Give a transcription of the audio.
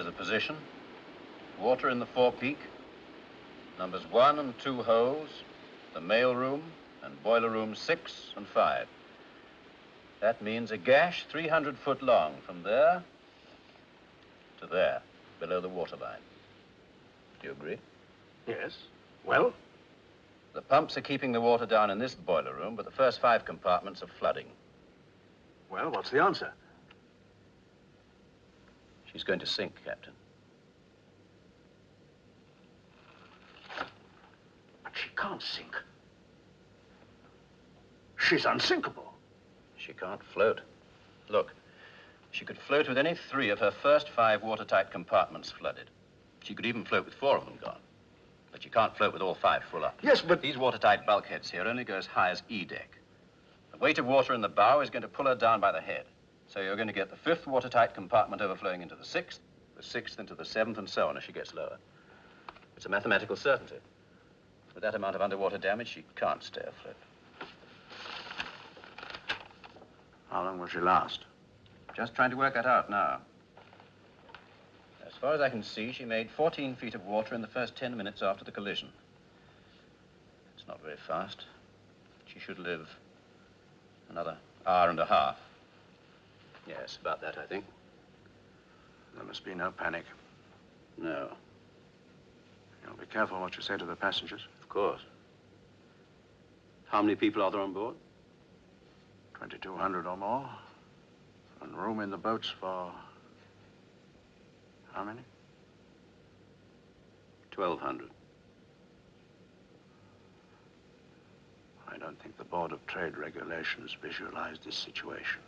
There's the position. Water in the forepeak. Numbers one and two holes, the mail room, and boiler rooms six and five. That means a gash 300 foot long from there to there, below the waterline. Do you agree? Yes. Well? The pumps are keeping the water down in this boiler room, but the first five compartments are flooding. Well, what's the answer? She's going to sink, Captain. But she can't sink. She's unsinkable. She can't float. Look, she could float with any three of her first five watertight compartments flooded. She could even float with four of them gone. But you can't float with all five full up. Yes, but... These watertight bulkheads here only go as high as E deck. The weight of water in the bow is going to pull her down by the head. So you're going to get the fifth watertight compartment overflowing into the sixth, the sixth into the seventh, and so on as she gets lower. It's a mathematical certainty. With that amount of underwater damage, she can't stay afloat. How long will she last? Just trying to work that out now. As far as I can see, she made 14 feet of water in the first 10 minutes after the collision. It's not very fast. She should live another hour and a half. Yes, about that, I think. There must be no panic. No, You'll be careful what you say to the passengers. of course. How many people are there on board? 2,200 or more. And room in the boats for... How many? 1,200. I don't think the Board of Trade Regulations visualized this situation.